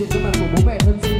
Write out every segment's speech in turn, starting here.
我却只满不被恩赐。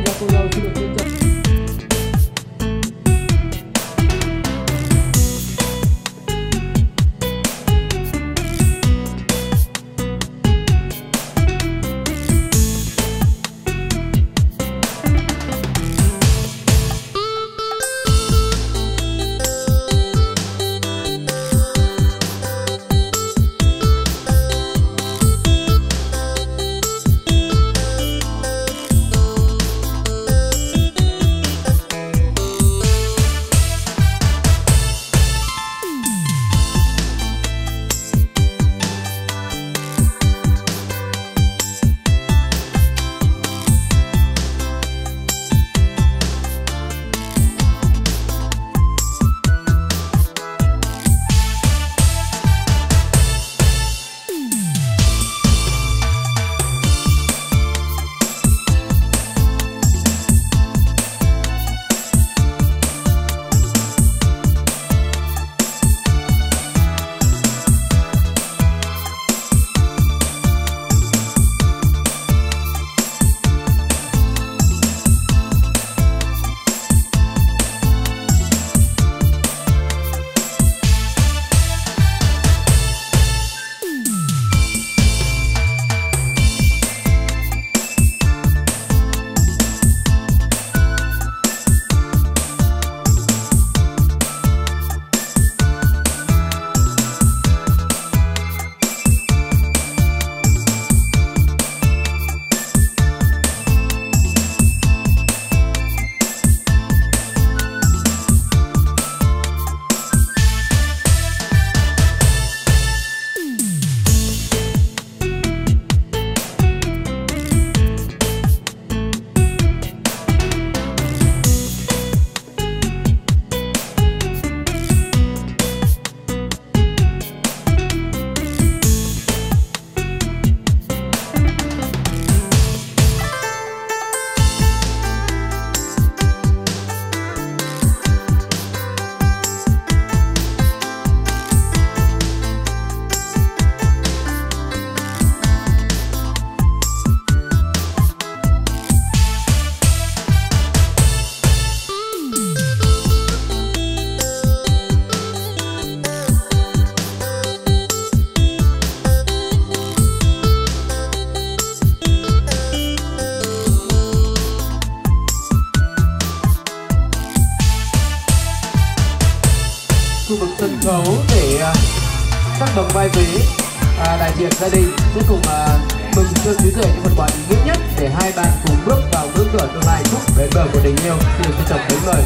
À, đại diện gia đình. Cuối cùng à, mừng cho chú rể những phần quà ý nghĩa nhất để hai bạn cùng bước vào ngưỡng cửa tương lai. Hạnh phúc bến bờ của tình yêu. Xin được trân trọng kính mời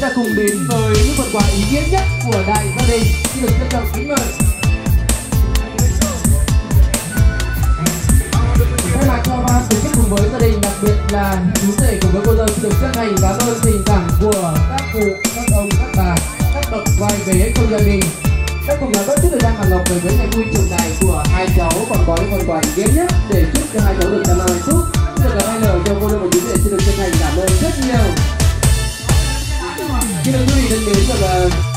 chúng ta cùng đến với những phần quà ý nghĩa nhất của đại gia đình xin được trân trọng kính mời thay mặt cho ban tổ chức cùng với gia đình, đặc biệt là chú rể cùng với cô dâu, xin được chân thành cảm ơn tình cảm của các cụ, các ông, các bà, các bậc vai vế trong gia đình các cùng là bất rất thời gian mà Ngọc về với ngày vui trường này của hai cháu còn có những phần quà ý nghĩa nhất để chúc cho hai cháu được trăm năm hạnh phúc. Xin được cảm ơn lời cho cô dâu và chú rể, xin được chân thành cảm ơn rất nhiều. Xin được quý vị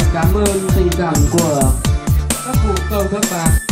thành cảm ơn tình cảm của các cụ cầu các bà